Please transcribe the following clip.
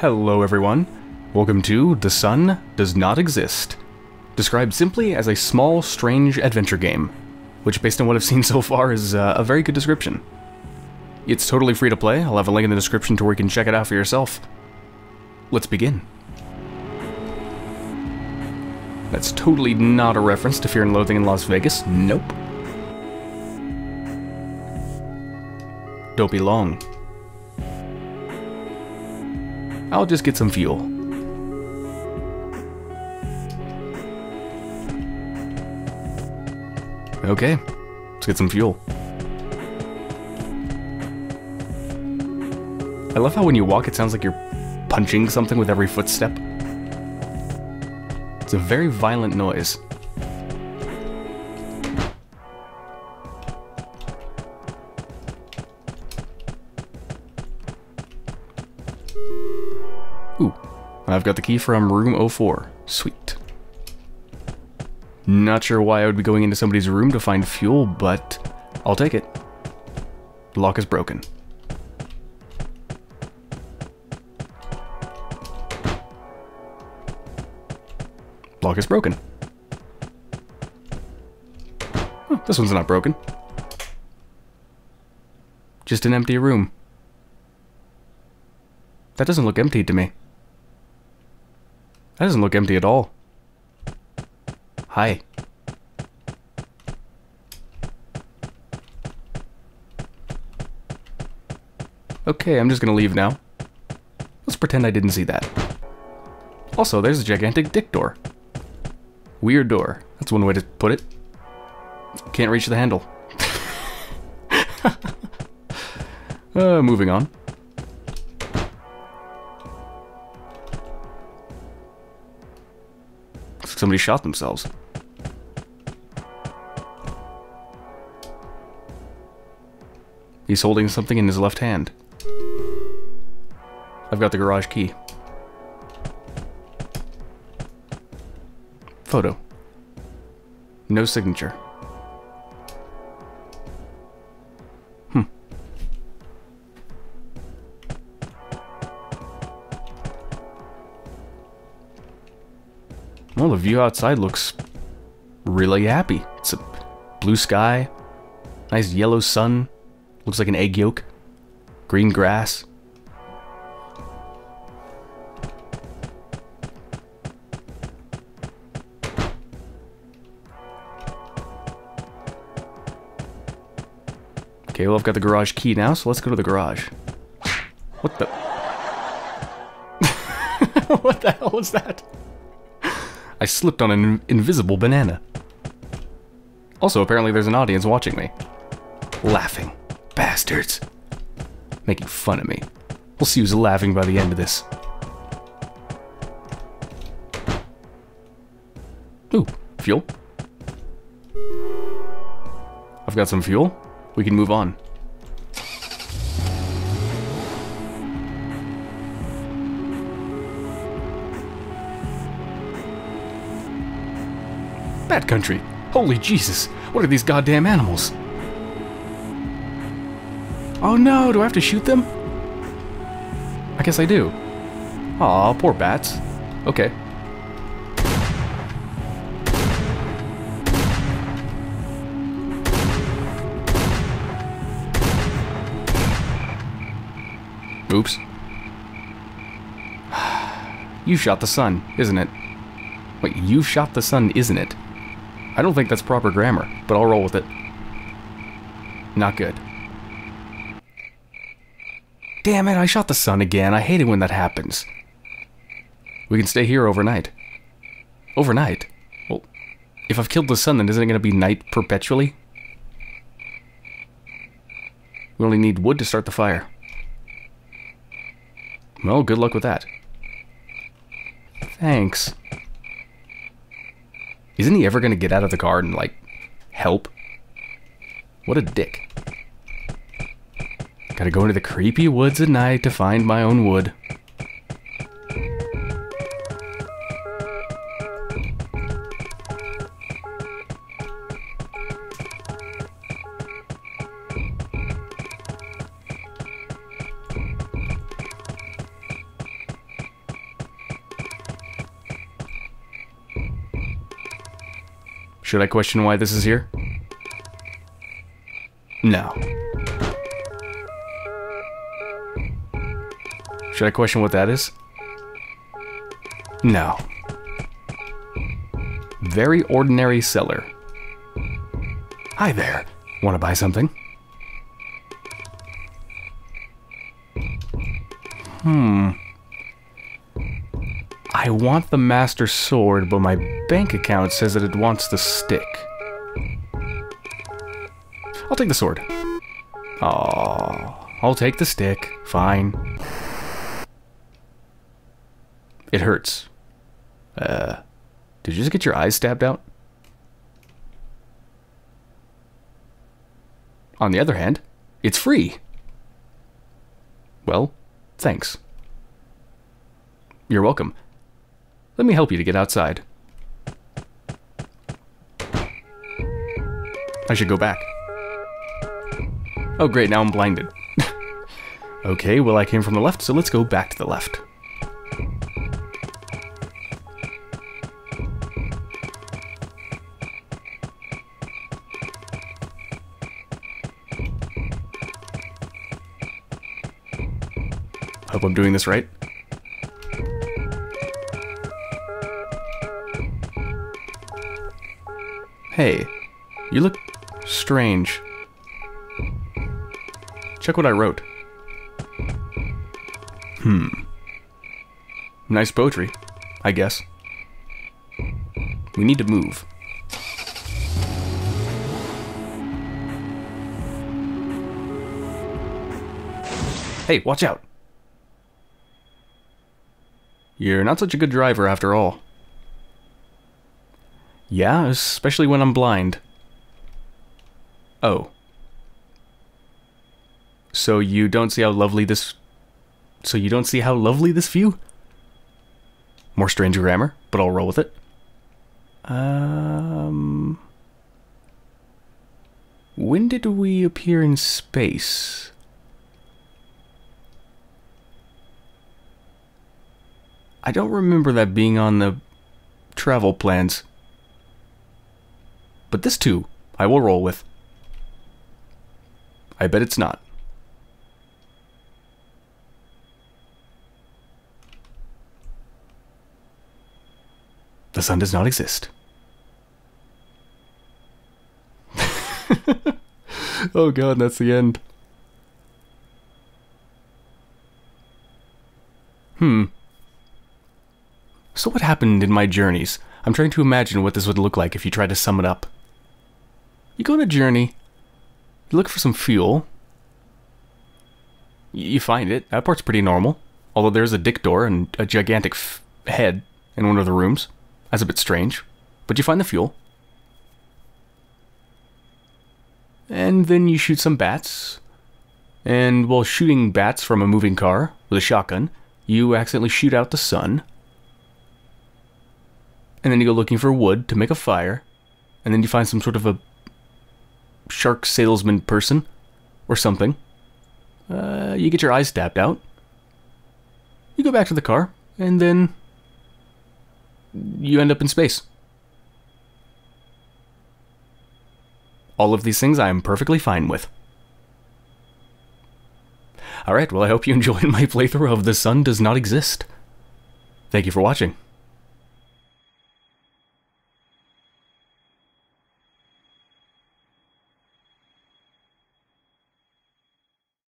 Hello everyone. Welcome to The Sun Does Not Exist. Described simply as a small, strange adventure game, which based on what I've seen so far is uh, a very good description. It's totally free to play, I'll have a link in the description to where you can check it out for yourself. Let's begin. That's totally not a reference to Fear and Loathing in Las Vegas, nope. Don't be long. I'll just get some fuel. Okay, let's get some fuel. I love how when you walk it sounds like you're punching something with every footstep. It's a very violent noise. I've got the key from room 04. Sweet. Not sure why I would be going into somebody's room to find fuel, but I'll take it. Lock is broken. Lock is broken. This one's not broken. Just an empty room. That doesn't look empty to me. That doesn't look empty at all. Hi. Okay, I'm just gonna leave now. Let's pretend I didn't see that. Also, there's a gigantic dick door. Weird door. That's one way to put it. Can't reach the handle. uh, moving on. Somebody shot themselves. He's holding something in his left hand. I've got the garage key. Photo. No signature. Well, the view outside looks really happy. It's a blue sky, nice yellow sun, looks like an egg yolk, green grass. Okay, well I've got the garage key now, so let's go to the garage. What the? what the hell was that? I slipped on an invisible banana. Also, apparently there's an audience watching me. Laughing. Bastards. Making fun of me. We'll see who's laughing by the end of this. Ooh, fuel. I've got some fuel. We can move on. Bat country. Holy Jesus. What are these goddamn animals? Oh no, do I have to shoot them? I guess I do. Aw, poor bats. Okay. Oops. You shot the sun, isn't it? Wait, you shot the sun, isn't it? I don't think that's proper grammar, but I'll roll with it. Not good. Damn it, I shot the sun again. I hate it when that happens. We can stay here overnight. Overnight? Well, if I've killed the sun, then isn't it going to be night perpetually? We only need wood to start the fire. Well, good luck with that. Thanks. Isn't he ever going to get out of the car and, like, help? What a dick. Gotta go into the creepy woods at night to find my own wood. Should I question why this is here? No. Should I question what that is? No. Very ordinary seller. Hi there. Want to buy something? Hmm. I want the Master Sword, but my bank account says that it wants the stick. I'll take the sword. Oh, I'll take the stick. Fine. It hurts. Uh, did you just get your eyes stabbed out? On the other hand, it's free. Well, thanks. You're welcome. Let me help you to get outside. I should go back. Oh great, now I'm blinded. okay, well I came from the left, so let's go back to the left. Hope I'm doing this right. Hey, you look strange. Check what I wrote. Hmm. Nice poetry, I guess. We need to move. Hey, watch out! You're not such a good driver after all. Yeah, especially when I'm blind. Oh. So you don't see how lovely this... So you don't see how lovely this view? More strange grammar, but I'll roll with it. Um... When did we appear in space? I don't remember that being on the travel plans. But this too, I will roll with. I bet it's not. The sun does not exist. oh god, that's the end. Hmm. So what happened in my journeys? I'm trying to imagine what this would look like if you tried to sum it up. You go on a journey, you look for some fuel, you find it. That part's pretty normal. Although there's a dick door and a gigantic head in one of the rooms. That's a bit strange. But you find the fuel. And then you shoot some bats. And while shooting bats from a moving car with a shotgun, you accidentally shoot out the sun. And then you go looking for wood to make a fire. And then you find some sort of a shark salesman person or something. Uh, you get your eyes stabbed out. You go back to the car, and then you end up in space. All of these things I am perfectly fine with. Alright, well I hope you enjoyed my playthrough of The Sun Does Not Exist. Thank you for watching.